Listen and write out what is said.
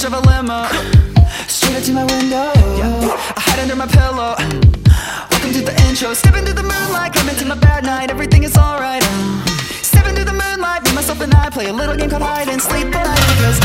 baggage of a limo Straight up to my window. I hide under my pillow. Welcome to the intro. Stepping through the moonlight. Coming to my bad night. Everything is alright. Stepping through the moonlight. Me, myself and I Play a little game called hide and sleep But I